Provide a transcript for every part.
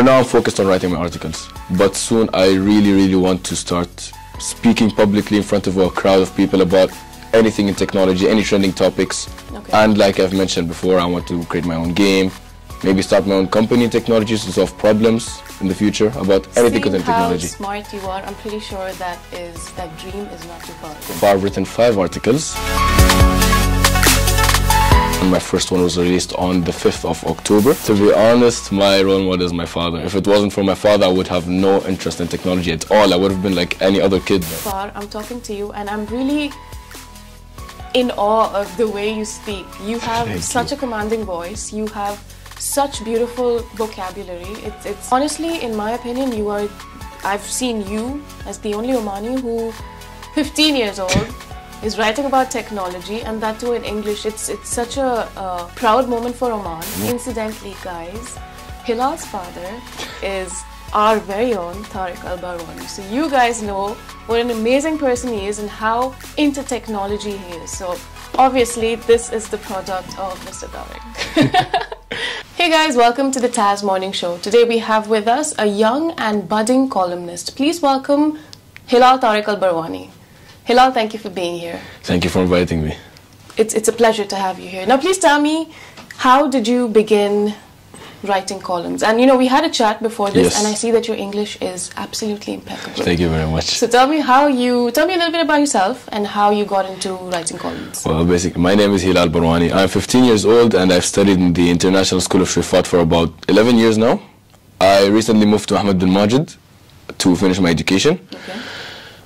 For now, I'm focused on writing my articles, but soon I really, really want to start speaking publicly in front of a crowd of people about anything in technology, any trending topics. Okay. And like I've mentioned before, I want to create my own game, maybe start my own company in technology to solve problems in the future about anything Seeing within how technology. smart you are, I'm pretty sure that is that dream is not too far far I've written five articles. My first one was released on the 5th of October. To be honest, my role model is my father. If it wasn't for my father, I would have no interest in technology at all. I would have been like any other kid. Far, I'm talking to you, and I'm really in awe of the way you speak. You have Thank such you. a commanding voice. You have such beautiful vocabulary. It's, it's honestly, in my opinion, you are. I've seen you as the only Omani who, 15 years old, is writing about technology, and that too in English. It's it's such a uh, proud moment for Oman. Incidentally, guys, Hilal's father is our very own Tariq Al Barwani. So you guys know what an amazing person he is and how into technology he is. So obviously this is the product of Mr. Tariq. hey guys, welcome to the TAS Morning Show. Today we have with us a young and budding columnist. Please welcome Hilal Tariq Al Barwani. Hilal, thank you for being here. Thank you for inviting me. It's, it's a pleasure to have you here. Now, please tell me, how did you begin writing columns? And you know, we had a chat before this, Yes. and I see that your English is absolutely impeccable. Thank you very much. So tell me how you tell me a little bit about yourself and how you got into writing columns. Well, basically, my name is Hilal Barwani. I'm 15 years old and I've studied in the International School of Choueifat for about 11 years now. I recently moved to Ahmed bin Majid to finish my education. Okay.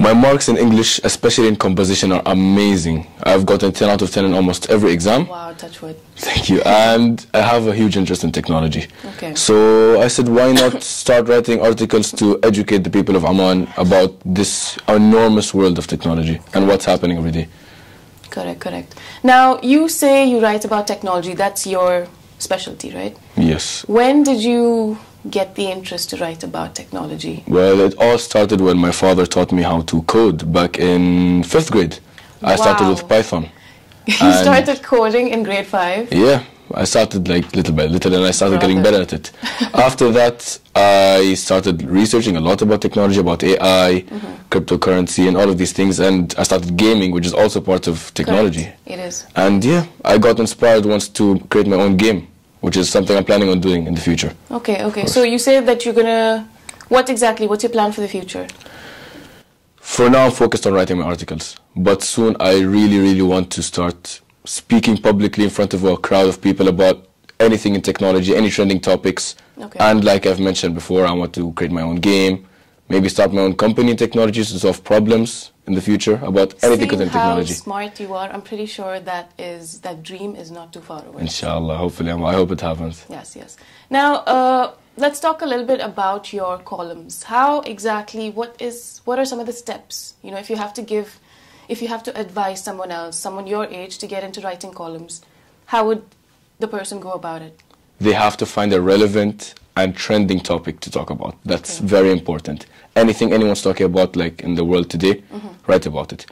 My marks in English, especially in composition, are amazing. I've gotten 10 out of 10 in almost every exam. Wow, touch wood. Thank you. And I have a huge interest in technology. Okay. So I said, why not start writing articles to educate the people of Oman about this enormous world of technology and what's happening every day? Correct, correct. Now you say you write about technology. That's your specialty, right? Yes. When did you get the interest to write about technology? Well, it all started when my father taught me how to code back in fifth grade. I started with Python. you started coding in grade five. Yeah, I started like little by little and I started getting better at it. After that, I started researching a lot about technology, about AI, Mm-hmm. cryptocurrency, and all of these things. And I started gaming, which is also part of technology. Correct. It is. And yeah, I got inspired once to create my own game, which is something I'm planning on doing in the future. Okay, okay. So you say that you're gonna. What exactly? What's your plan for the future? For now, I'm focused on writing my articles, but soon I really, really want to start speaking publicly in front of a crowd of people about anything in technology, any trending topics. Okay. And like I've mentioned before, I want to create my own game, maybe start my own company in technology to solve problems in the future about anything Seeing within how smart you are, I'm pretty sure that is that dream is not too far away. Inshallah, hopefully, I hope it happens. Yes, yes. Now, uh, let's talk a little bit about your columns. How exactly? What is? What are some of the steps? You know, if you have to give, if you have to advise someone else, someone your age, to get into writing columns, how would the person go about it? They have to find a relevant and trending topic to talk about. That's Okay. very important. Anything anyone's talking about, like in the world today, Mm-hmm. write about it.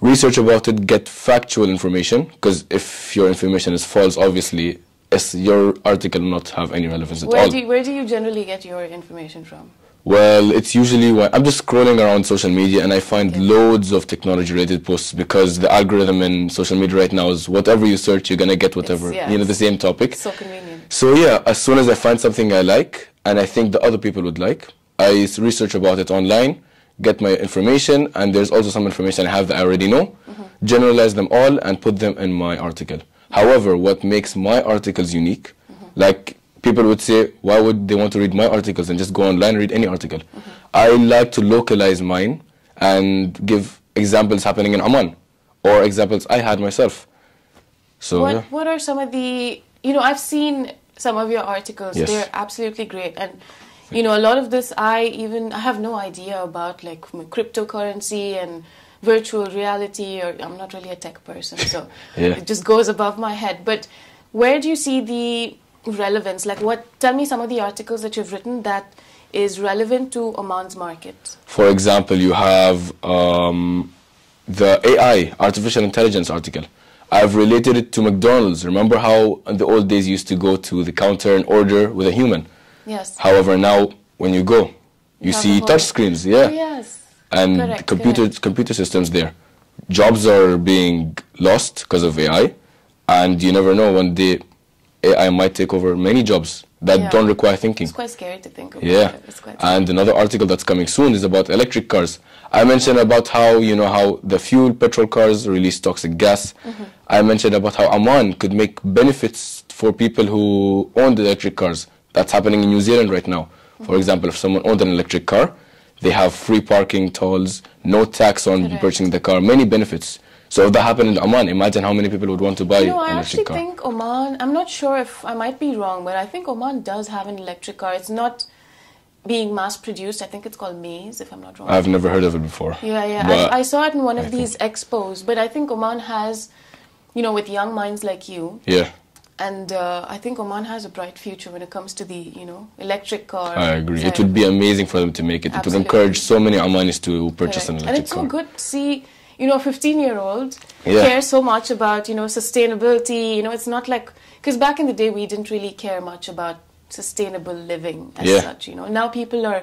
Research about it, get factual information, because if your information is false, obviously, it's, your article not have any relevance at Where all. do you, where do you generally get your information from? Well, it's usually when I'm just scrolling around social media and I find Okay. loads of technology related posts because the algorithm in social media right now is whatever you search, you're gonna get whatever, yeah, you know, the same topic. So convenient. So yeah, as soon as I find something I like and I think the other people would like, I research about it online, get my information, and there's also some information I have that I already know, mm-hmm. generalize them all and put them in my article. However, what makes my articles unique, mm-hmm. like people would say, why would they want to read my articles and just go online and read any article? Mm-hmm. I like to localize mine and give examples happening in Oman or examples I had myself. So what yeah. What are some of the? You know, I've seen some of your articles. Yes. They're absolutely great, and you know, a lot of this I even I have no idea about, like cryptocurrency and virtual reality. Or I'm not really a tech person, so Yeah. it just goes above my head. But where do you see the relevance? Like, what? Tell me some of the articles that you've written that is relevant to Oman's market. For example, you have um, the AI, artificial intelligence article. I've related it to McDonald's. Remember how in the old days you used to go to the counter and order with a human? Yes. However, now when you go, you, have see touch screens, yeah, Oh, yes. and Correct, computer correct. computer systems there. Jobs are being lost because of AI, and you never know when the AI might take over many jobs that Yeah. don't require thinking. It's quite scary to think of. Yeah, It's quite and another article that's coming soon is about electric cars. I mentioned about how you know how the fuel petrol cars release toxic gas. Mm-hmm. I mentioned about how Oman could make benefits for people who own the electric cars. That's happening in New Zealand right now. Mm-hmm. For example, if someone owned an electric car, they have free parking tolls, no tax on Correct. purchasing the car, many benefits. So if that happened in Oman, imagine how many people would want to buy You know, I an actually electric car. think Oman, I'm not sure if I might be wrong, but I think Oman does have an electric car. It's not being mass produced. I think it's called Maze, if I'm not wrong. I've never heard of it before. yeah, yeah. I, I saw it in one of I these expos, but I think Oman has, you know, with young minds like you, yeah, and uh, I think Oman has a bright future when it comes to the, you know, electric car. I agree. It would be amazing for them to make it. It would encourage so many Omanis to purchase an Correct. electric and it's car. so good to see you know a 15 year old Yeah. care so much about you know sustainability you know it's not like because back in the day we didn't really care much about sustainable living as Yeah. such you know now people are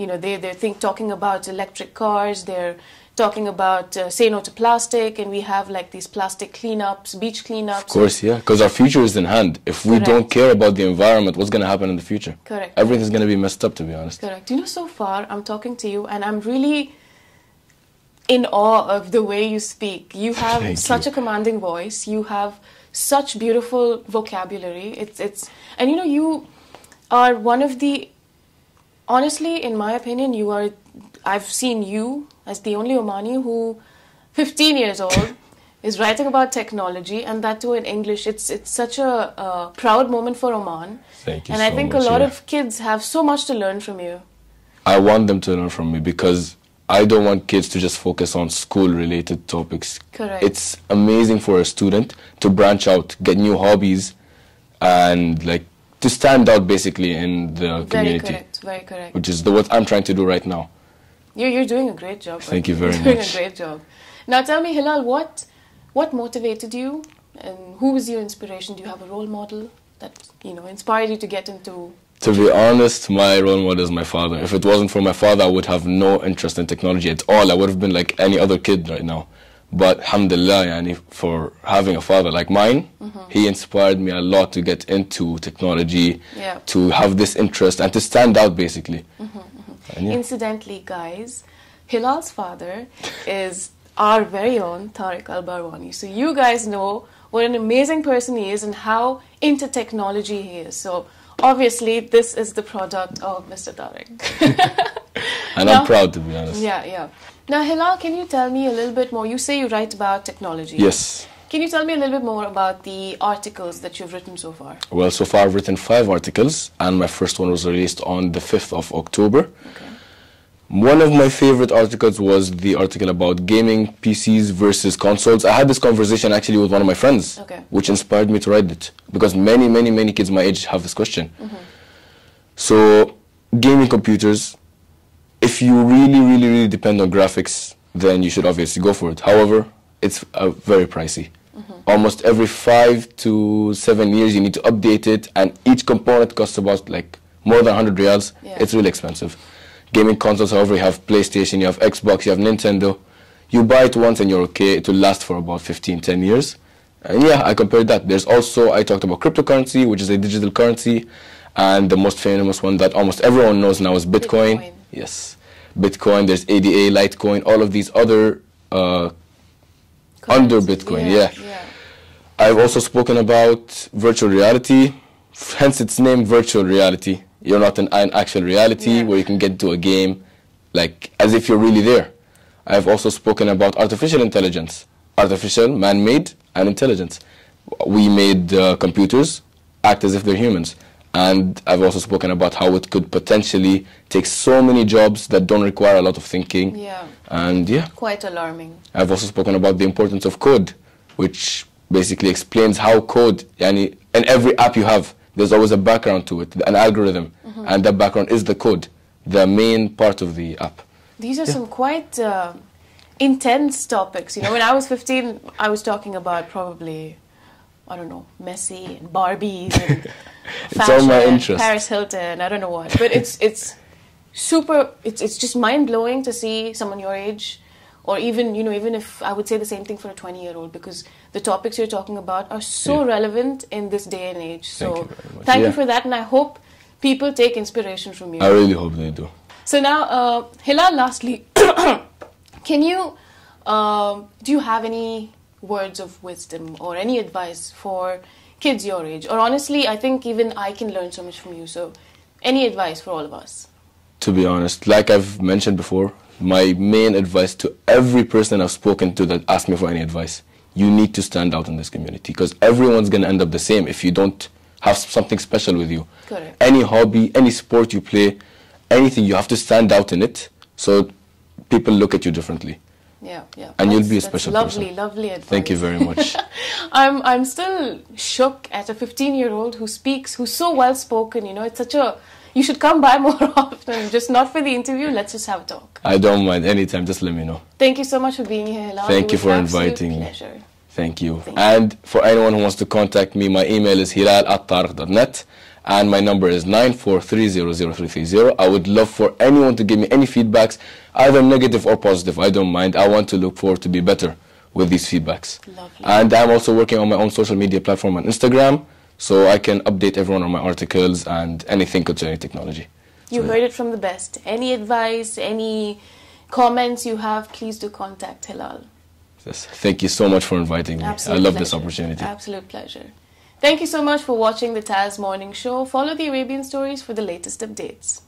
you know they they think talking about electric cars they're talking about uh, say no to plastic and we have like these plastic cleanups beach cleanups Of course, yeah, because our future is in hand. If we Correct. don't care about the environment, what's going to happen in the future? Correct. Everything's going to be messed up, to be honest. Correct. You know, so far I'm talking to you and I'm really in awe of the way you speak. You have such you. a commanding voice. You have such beautiful vocabulary. It's it's and you know you are one of the honestly in my opinion you are I've seen you as the only Omani who 15 years old is writing about technology and that too in English. It's it's such a uh, proud moment for Oman. Thank you And I think much, a lot yeah. of kids have so much to learn from you. I want them to learn from me because I don't want kids to just focus on school-related topics. Correct. It's amazing for a student to branch out, get new hobbies, and like to stand out basically in the Very community, correct. Very correct. which is the, what I'm trying to do right now. You're, you're doing a great job. Thank you very much. you're doing a great job. Now tell me, Hilal, what what motivated you, and who was your inspiration? Do you have a role model that you know inspired you to get into? To be honest, my role model is my father. If it wasn't for my father, I would have no interest in technology at all. I would have been like any other kid right now. But alhamdulillah, yani, for having a father like mine, mm-hmm. He inspired me a lot to get into technology, Yeah. to have this interest, and to stand out basically. Mm-hmm, mm-hmm. And yeah. Incidentally, guys, Hilal's father is our very own Tariq Al Barwani. So you guys know what an amazing person he is and how into technology he is. So obviously, this is the product of Mr. Tariq. and Now- I'm proud to be honest. Yeah, yeah. Now, Hilal, can you tell me a little bit more? You say you write about technology. Yes. Can you tell me a little bit more about the articles that you've written so far? Well, so far I've written five articles, and my first one was released on the 5th of October. Okay. One of my favorite articles was the article about gaming PCs versus consoles. I had this conversation actually with one of my friends, Okay. which inspired me to write it because many, many, many kids my age have this question. So, gaming computers, if you really, really, really depend on graphics, then you should obviously go for it. However, it's uh, very pricey. Almost every five to seven years, you need to update it, and each component costs about like more than 100 rials. Yeah. It's really expensive. Gaming consoles, however, you have PlayStation, you have Xbox, you have Nintendo. You buy it once and you're okay. It will last for about 15, 10 years. And yeah, I compared that. There's also, I talked about cryptocurrency, which is a digital currency. And the most famous one that almost everyone knows now is Bitcoin. Bitcoin. Yes. Bitcoin, there's ADA, Litecoin, all of these other uh, under Bitcoin, yeah. yeah. I've also spoken about virtual reality, hence its name, virtual reality. You're not in an actual reality Yeah. where you can get into a game like as if you're really there. I've also spoken about artificial intelligence, artificial, man-made, and intelligence. We made uh, computers act as if they're humans. And I've also spoken about how it could potentially take so many jobs that don't require a lot of thinking. Yeah. And yeah, Quite alarming. I've also spoken about the importance of code, which basically explains how code, yani, in every app you have, there's always a background to it, an algorithm, and that background is the code, the main part of the app. These are some quite uh, intense topics. You know, when I was 15, I was talking about probably I don't know, Messi and Barbies and It's all my fashion, interest. Paris Hilton, I don't know what. But it's it's super it's it's just mind blowing to see someone your age or even you know even if I would say the same thing for a 20 year old because the topics you're talking about are so Yeah. relevant in this day and age. So Thank you very much. thank Yeah. you for that and I hope people take inspiration from you. I really hope they do. So now, uh, Hilal, lastly, can you, um, do you have any words of wisdom or any advice for kids your age? Or honestly, I think even I can learn so much from you. So, any advice for all of us? To be honest, like I've mentioned before, my main advice to every person I've spoken to that asked me for any advice, you need to stand out in this community because everyone's going to end up the same if you don't have something special with you. Correct. Any hobby, any sport you play, anything, you have to stand out in it so people look at you differently. Yeah, yeah. And you'll be a special lovely, person. lovely advice. Thank you very much. I'm I'm still shook at a 15 year old who speaks, who's so well spoken. You know, it's such a. You should come by more often, just not for the interview. Let's just have a talk. I don't mind anytime, just let me know. Thank you so much for being here, Hilal. Thank It you for inviting me. Pleasure. Thank you. Thank you. and for anyone who wants to contact me, my email is hilal at and my number is 943003330. I would love for anyone to give me any feedbacks, either negative or positive. I don't mind. I want to look forward to be better with these feedbacks. Lovely. And I'm also working on my own social media platform on Instagram so I can update everyone on my articles and anything concerning technology. You So, heard it from the best. Any advice, any comments you have, please do contact Hilal. yes. Thank you so much for inviting me. Absolute I love this opportunity. Absolute pleasure. Thank you so much for watching the TAS Morning Show. Follow the Arabian Stories for the latest updates.